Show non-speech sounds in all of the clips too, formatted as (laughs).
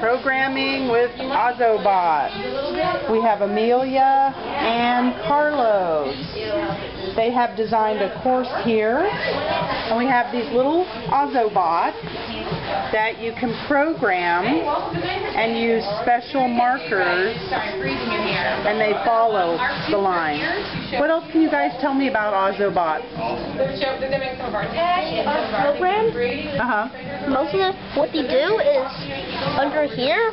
Programming with Ozobot. We have Amelia and Carlos. They have designed a course here. And we have these little Ozobots that you can program and use special markers and they follow the line. What else can you guys tell me about Ozobot? Our Uh-huh. Most of the, what they do is under here,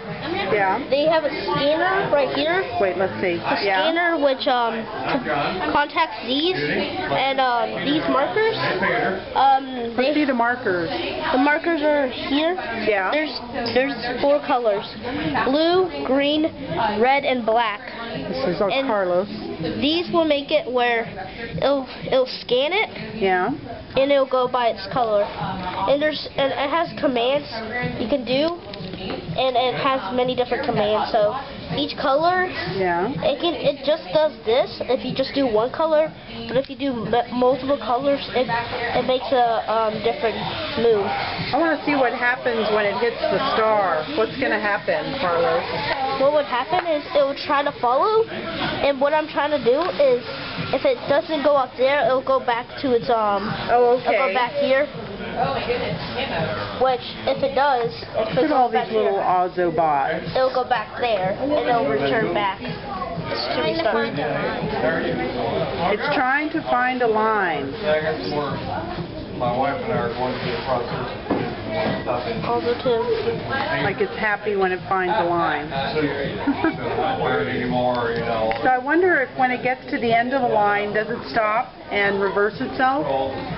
Yeah. they have a scanner right here. Wait, let's see. A Yeah. scanner which um contacts these and um these markers. Um, Let's see the markers. the markers are here. Yeah. There's there's four colors: blue, green, red, and black. This is our and- Carlos. These will make it where it'll it'll scan it Yeah. And it'll go by its color. And there's and it has commands you can do, and it has many different commands. So each color, Yeah. it can it just does this if you just do one color, but if you do multiple colors, it it makes a um, different move. I want to see what happens when it hits the star. What's going to happen, Carlos? What would happen is it will try to follow, and what I'm trying to do is if it doesn't go up there, it'll go back to its um. Oh, It'll go back here. Which, if it does, if Look it at all goes back these little here, Ozobots. it'll go back there, and it'll return back. Trying To restart. It's trying to find a line. My wife and I are going through the process of putting one stuff in. Also, too. Like it's happy when it finds a line. So you're not wearing anymore, you know. So I wonder if when it gets to the end of the line, does it stop and reverse itself?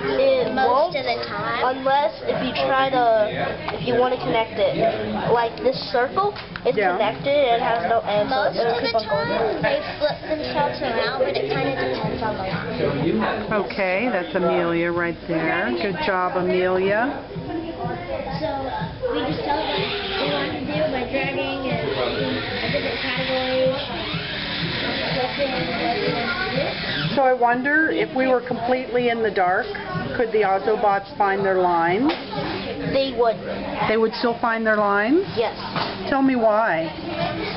It won't, Most of the time. unless if you try to, if you want to connect it. Like this circle, it's Yeah. connected, it has no end, Most it'll of the time, they flip themselves around, but it kind of depends on the line. Okay, that's Amelia right there. Good job, Amelia. So uh, we just tell them what we want to do by dragging and a different categories. Uh, so I wonder if we were completely in the dark, could the Ozobots find their lines? They would, They would still find their lines? yes. Tell me why.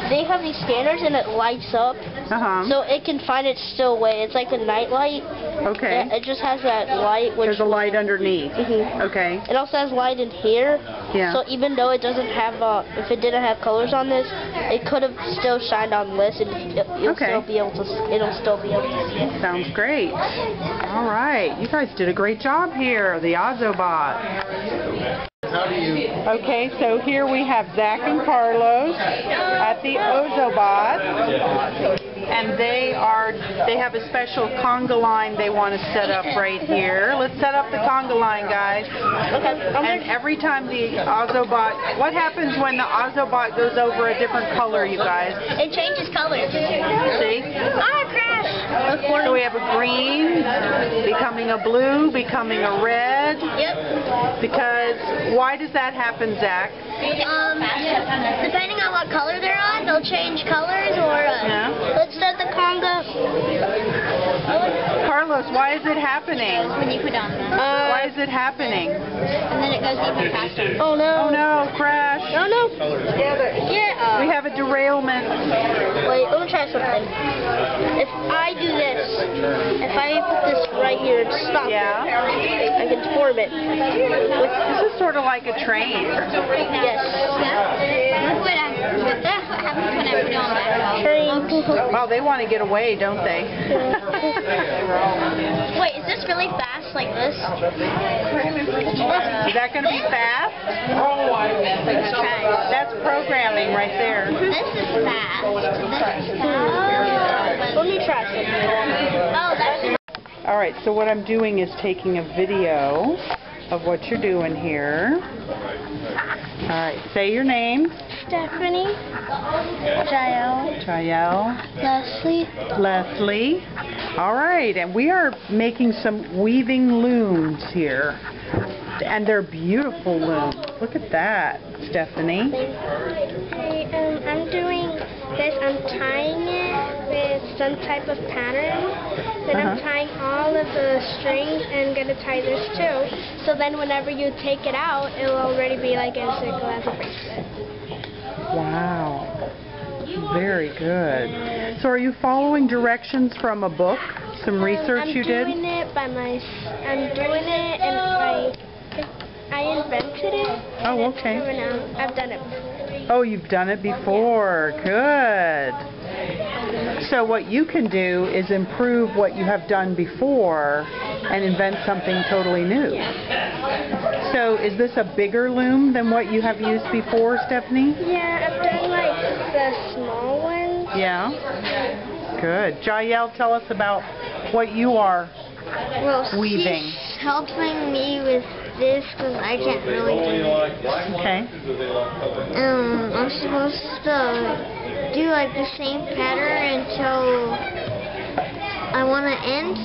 They have these scanners and it lights up, Uh-huh. so it can find its still way. It's like a night light. Okay. It, it just has that light, which There's a light underneath. Mhm. Okay. It also has light in here. Yeah. So even though it doesn't have, uh, if it didn't have colors on this, it could have still shined on this, and it, you'll Okay. still be able to, it'll still be able to see it. Sounds great. All right. You guys did a great job here, the Ozobot. Okay, so here we have Zach and Carlos at the Ozobot. And they are, they have a special conga line they want to set up right here. Let's set up the conga line, guys. Okay. And every time the Ozobot, what happens when the Ozobot goes over a different color, you guys? It changes colors. See? Ah, crash! So we have a green, becoming a blue, becoming a red. Yep. Because, why does that happen, Zach? Um, depending on what color they're on, they'll change colors or. Uh, Yeah. Let's start the conga. Carlos, why is it happening? When you put on that, uh, Why is it happening? and then it goes even faster. oh no. Oh no, crash. Oh no, no. Yeah. We have a derailment. Wait, let me try something. If I do this, if I put this right here and stop Yeah. it, I can form it. This is sort of like a train. yes. Look what I. That's what happens when I put on. Train. Well, they want to get away, don't they? (laughs) Wait, is this really fast like this? Is that going to be fast? Let's try. That's programming right there. This is fast. This is fast. Let me try something. Oh. All right, so what I'm doing is taking a video of what you're doing here. All right, say your name. Stephanie. Jael. Jael. Leslie. Leslie. All right, and we are making some weaving looms here. And they're beautiful looms. Look at that, Stephanie. Hey, um, I'm doing this. I'm tying it some type of pattern. Then I'm Uh-huh. tying all of the strings and gonna tie this too. So then whenever you take it out, it'll already be like as circle as a bracelet. Wow. Very good. So are you following directions from a book? Some research I'm you did? doing it by my. I'm doing it and I. I invented it. Oh, okay. I've done it. Oh, you've done it before. Good. So what you can do is improve what you have done before and invent something totally new. So is this a bigger loom than what you have used before, Stephanie? Yeah, I've done like the small ones. Yeah. Good. Jael, tell us about what you are. Well, Weaving. she's helping me with this because I can't really do it. Okay. Um, I'm supposed to do like the same pattern until I want to end.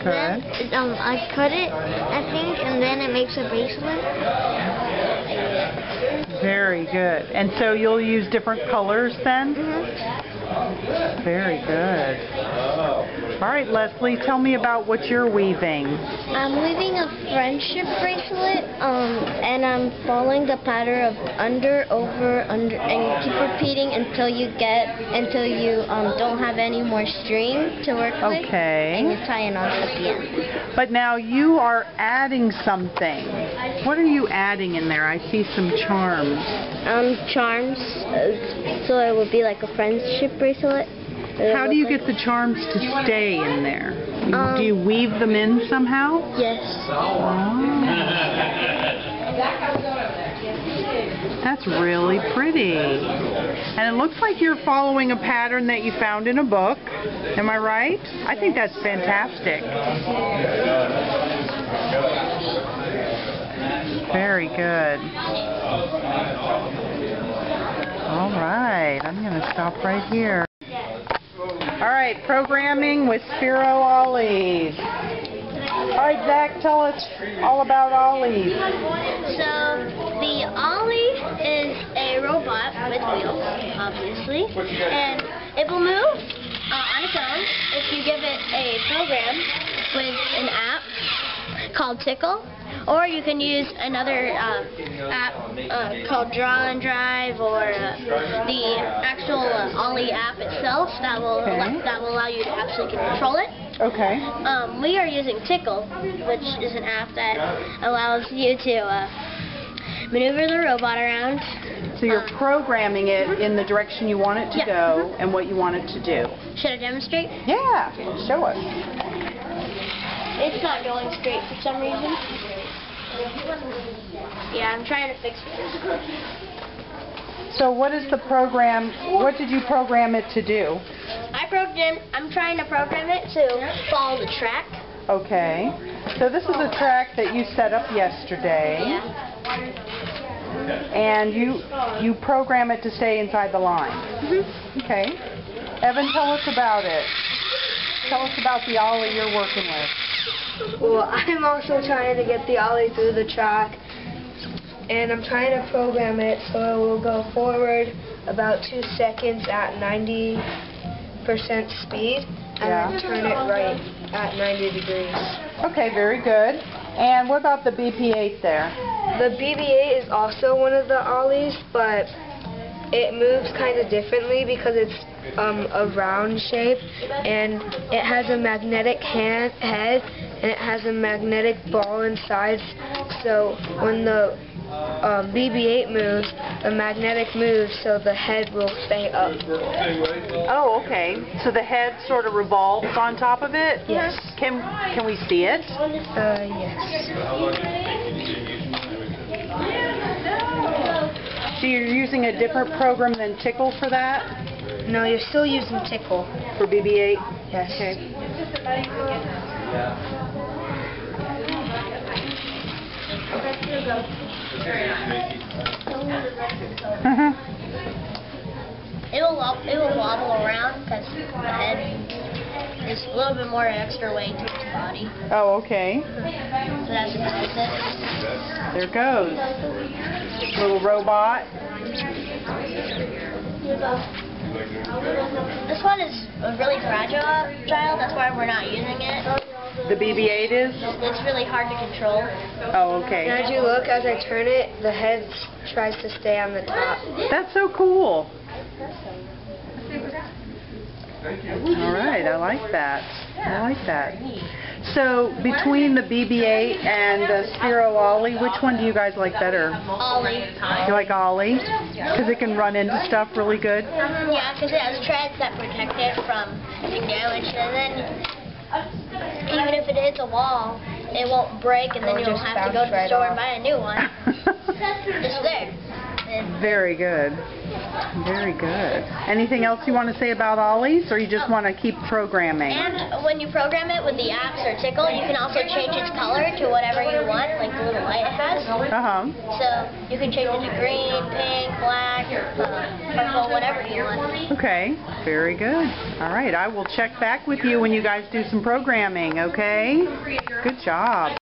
Then um, I cut it, I think, and then it makes a bracelet. Very good. And so you'll use different colors then? hmm Very good. All right, Leslie, tell me about what you're weaving. I'm weaving a friendship bracelet, um, and I'm following the pattern of under, over, under, and you keep repeating until you get, until you um, don't have any more string to work with, Okay. and Okay. you tie it on at the end. But now you are adding something. What are you adding in there? I see some charms. Um, charms, uh, so it would be like a friendship bracelet. How do you get the charms to stay in there? Um, Do you weave them in somehow? Yes. That's really pretty. And it looks like you're following a pattern that you found in a book. Am I right? I think that's fantastic. Very good. All right, I'm going to stop right here. All right, programming with Sphero Ollies. All right, Zach, tell us all about Ollies. So the Ollie is a robot with wheels, obviously, and it will move uh, on its own if you give it a program with an app called Tickle, or you can use another uh, app uh, called Draw and Drive, or uh, the actual uh, Ollie app itself that will Okay. that will allow you to actually control it. Okay. Um, we are using Tickle, which is an app that allows you to uh, maneuver the robot around. So you're Um, programming it in the direction you want it to Yeah. go and what you want it to do. Should I demonstrate? Yeah, show us. It's not going straight for some reason. Yeah, I'm trying to fix it. So what is the program, what did you program it to do? I programmed. I'm trying to program it to follow the track. Okay. So this is a track that you set up yesterday Yeah. and you you program it to stay inside the line. Mhm. Okay. Evan, tell us about it. Tell us about the ollie you're working with. Well, I'm also trying to get the ollie through the track, and I'm trying to program it so it will go forward about two seconds at 90% speed, and Yeah. then turn it right at 90 degrees. Okay, very good. And what about the BB-8 there? The BB-8 is also one of the ollies, but it moves kind of differently because it's um, a round shape, and it has a magnetic hand, head, and it has a magnetic ball inside. So when the um, BB-8 moves, the magnetic moves, so the head will stay up. Oh, okay. So the head sort of revolves on top of it? Yes. Can can we see it? Uh, yes. So you're using a different program than Tickle for that? No, you're still using tickle. For BB-8? Yes. Mm-hmm. It will it will wobble around because the head is a little bit more extra weight to its body, oh, okay. so that's with it. There it goes. Little robot. This one is a really fragile child, that's why we're not using it. The BB-8 is? It's really hard to control. Oh, And okay. as you look, as I turn it, the head tries to stay on the top. That's so cool. All right, I like that. I like that. So between the BB-8 and the Sphero Ollie, which one do you guys like better? Ollie. You like Ollie? Because it can run into stuff really good? Yeah, because it has treads that protect it from being damaged, and then even if it hits a wall, it won't break, and then It'll you don't have to go to the right store off. and buy a new one. (laughs) It's there. Very good. Very good. Anything else you want to say about Ollies, or you just want to keep programming? And when you program it with the apps or Tickle, you can also change its color to whatever you want, like the little light it has. Uh-huh. So you can change it to green, pink, black, uh, purple, whatever you want. Okay, very good. All right, I will check back with you when you guys do some programming, okay? Good job.